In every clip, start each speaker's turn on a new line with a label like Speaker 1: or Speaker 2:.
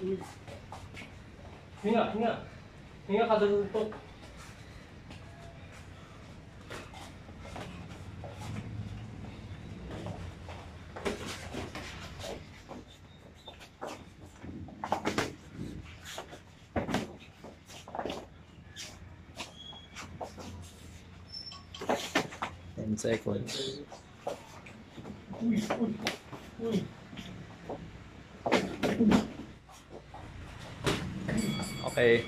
Speaker 1: 听见，听见，听见！他都懂。
Speaker 2: 等下可以。
Speaker 3: ok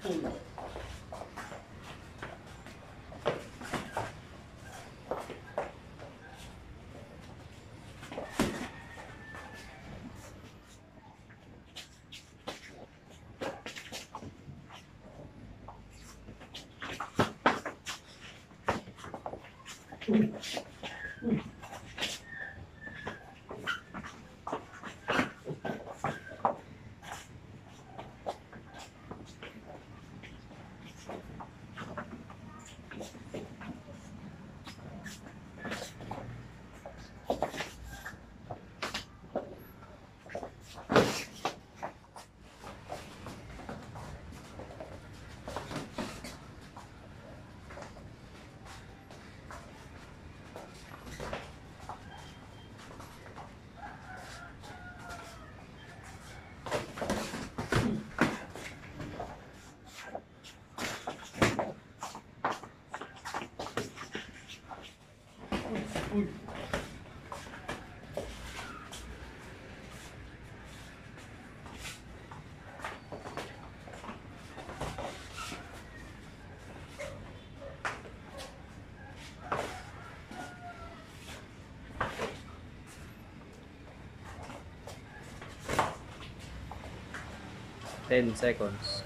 Speaker 4: Thank ừ. you. Thank hum. you.
Speaker 5: Ten seconds.